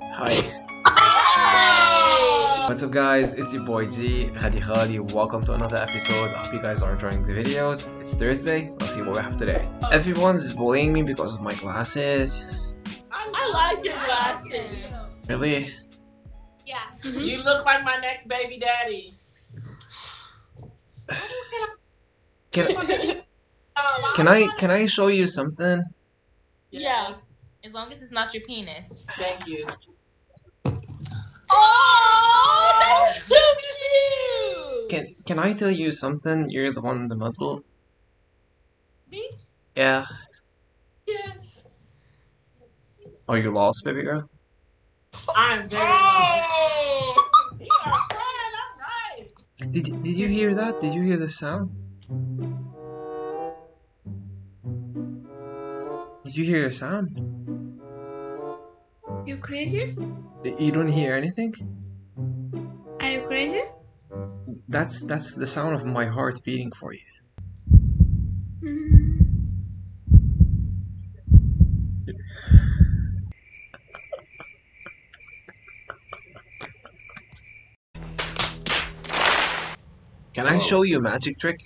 Hi. What's up guys, it's your boy Ghadi Ghali, welcome to another episode, I hope you guys are enjoying the videos. It's Thursday, let's see what we have today. Everyone's bullying me because of my glasses. I like your glasses. Really? Yeah. You look like my next baby daddy. Can, can I can I show you something? Yes. As long as it's not your penis. Thank you. Oh, that's so cute. Can can I tell you something? You're the one in the middle. Me? Yeah. Yes. Are you lost, baby girl? I'm very. Oh. You are crying. I'm right. Did did you hear that? Did you hear the sound? Did you hear a sound? You crazy? You don't hear anything? Are you crazy? That's that's the sound of my heart beating for you. Mm. Can I show you a magic trick?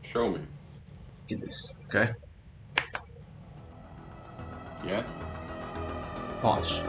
Show me. Get this, okay? Yeah? Watch.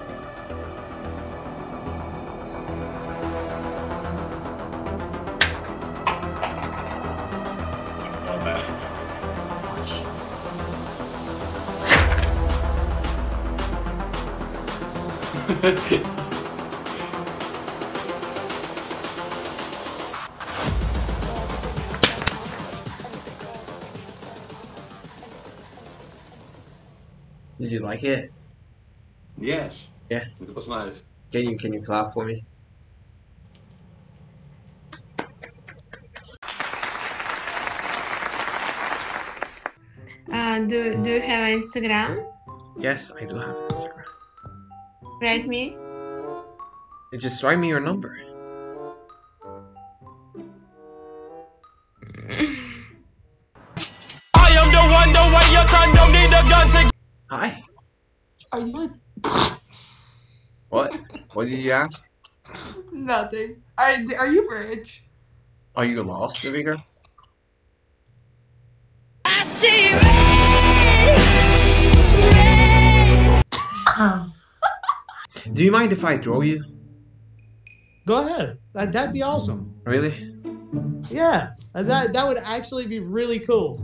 Did you like it? Yes. Yeah. It was nice. Can you can you clap for me? Uh, do do you have Instagram? Yes, I do have Instagram. Write me. Just write me your number. I am the one, the way your son don't need a gun to Hi. Are you What? What did you ask? nothing? Are Are you rich? Are you lost, baby girl? Do you mind if I throw you? Go ahead. That, that'd be awesome. Really? Yeah, that that would actually be really cool.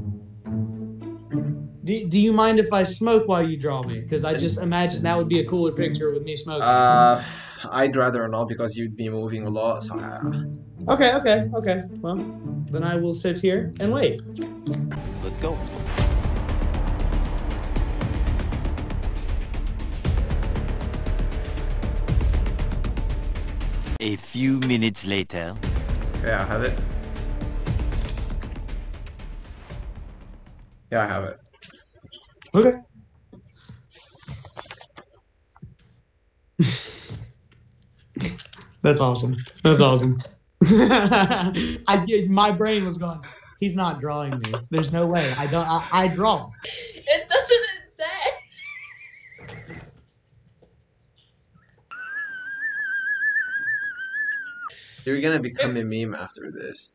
Do, do you mind if I smoke while you draw me? Because I just imagine that would be a cooler picture with me smoking. Uh, I'd rather not because you'd be moving a lot. So I, okay, okay, okay. Well, then I will sit here and wait. Let's go. A few minutes later. yeah, I have it. Yeah, I have it. Okay. That's awesome. That's awesome. I did. My brain was going. He's not drawing me. There's no way. I don't. I, I draw. It doesn't say. You're gonna become a meme after this.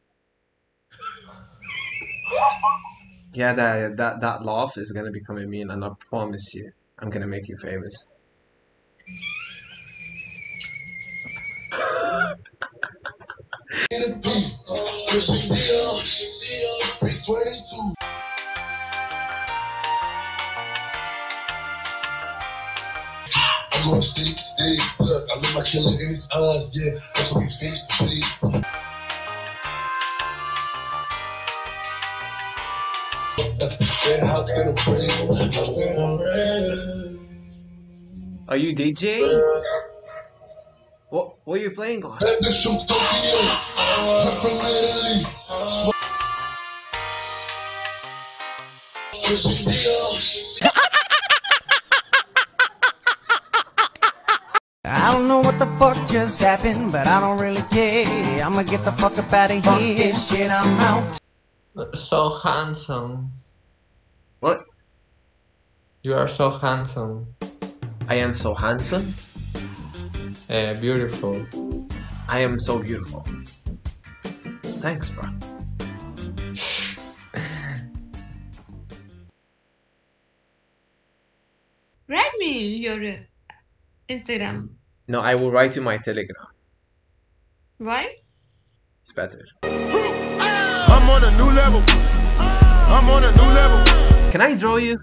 Yeah, that that that laugh is gonna become a meme, and I promise you, I'm gonna make you famous. I'm going to state. Look, I look killer in his eyes, yeah. Face to face. Are you DJ? What what are you playing on? That bitch from Tokyo. Drip from Italy. Christian I don't know what the fuck just happened, but I don't really care. I'ma get the fuck up out of here. This shit, I'm out. So handsome. What? You are so handsome. I I am so handsome. Yeah, beautiful. I am so beautiful. Thanks, bro. Write me your uh, Instagram. No, I will write you my telegram. Why? It's better. I'm on a new level. I'm on a new level. Can I draw you?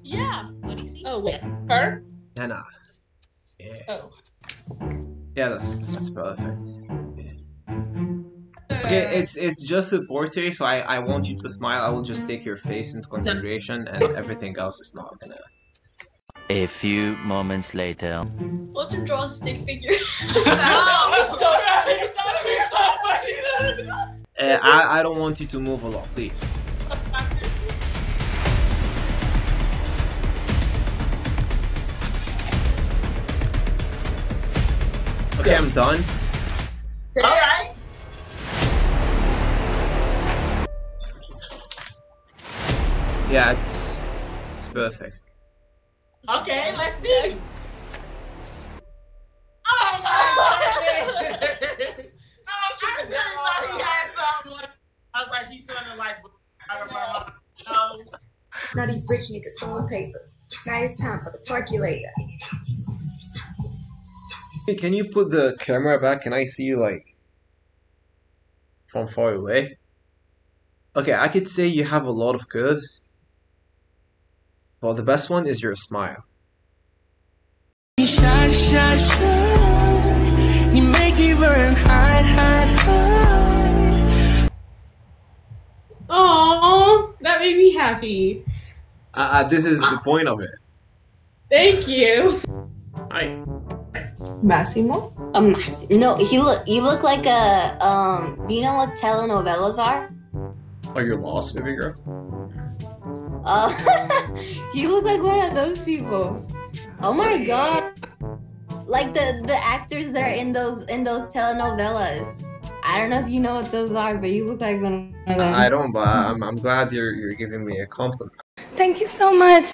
Yeah. Let me see. Oh wait, her? Yeah, nah. Yeah. Oh. Yeah, that's that's perfect. Okay, it's it's just a portrait, so I I want you to smile. I will just take your face into consideration, and everything else is not gonna. A few moments later. Want to draw a stick figure? Uh, I I don't want you to move a lot, please. Okay, I'm done. All right. Yeah, it's it's perfect. Okay, let's see. Oh my god! oh, I really thought he had something. Like, I was like, he's gonna like. I don't know. No. Now these rich niggas throwing paper. Now it's time for the percolator. Hey, Can you put the camera back? Can I see you like from far away? Okay, I could say you have a lot of curves, but the best one is your smile. You make it burn. Oh, that made me happy. Uh, uh, this is the point of it. Thank you. Hi. Massimo? A Mass- no, he look you look like a um do you know what telenovelas are? Are you lost, baby girl? Uh you look like one of those people. Oh my god. Like the the actors that are in those in those telenovelas. I don't know if you know what those are, but you look like one of them. I don't, but I'm, I'm glad you're you're giving me a compliment. Thank you so much.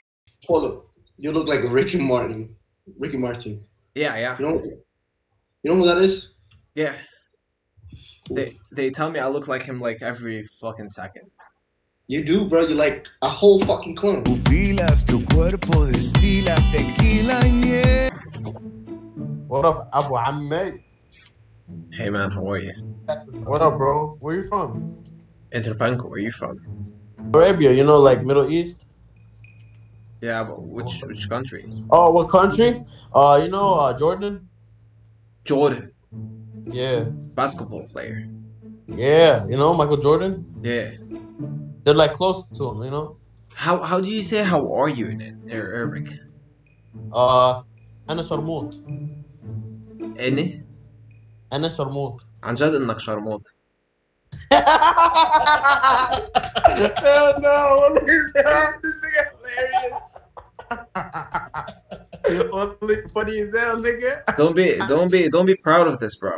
Polo, you look like Ricky Martin. Ricky Martin. Yeah, yeah. You know, you know who that is? Yeah. They they tell me I look like him like every fucking second. You do, bro. You're like a whole fucking clone. Pupilas, tu cuerpo destila tequila. What up, Abu Ammay? Hey man, how are you? What up, bro? Where you from? Interpanko, where you from? Arabia, you know, like Middle East. Yeah, but which which country? Oh, what country? Uh, you know, uh, Jordan. Jordan. Yeah. Basketball player. Yeah, you know Michael Jordan. Yeah. They're like close to him, you know. How how do you say how are you in it, Ar- Arabic? Uh, أنا شرموط. إني أنا شرموط. عن جد إنك شرموط. Hell no! Look at that. This nigga hilarious. Only funny as hell, nigga. Don't be don't be don't be proud of this, bro.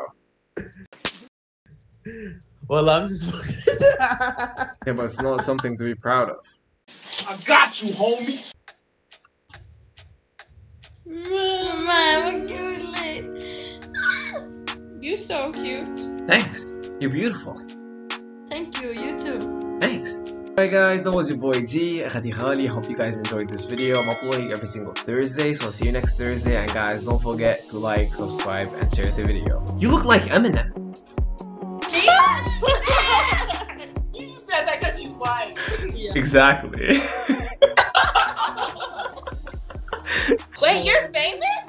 Well, I'm just. Yeah, but it's not something to be proud of. I got you, homie. Mama, cute. You're so cute. Thanks. You're beautiful. Thank you. You too. Thanks. Alright guys, that was your boy Ghadi Ghali. Hope you guys enjoyed this video. I'm uploading every single Thursday, so I'll see you next Thursday. And guys, don't forget to like, subscribe, and share the video. You look like Eminem. you just said that because she's white. Yeah. Exactly. Wait, you're famous?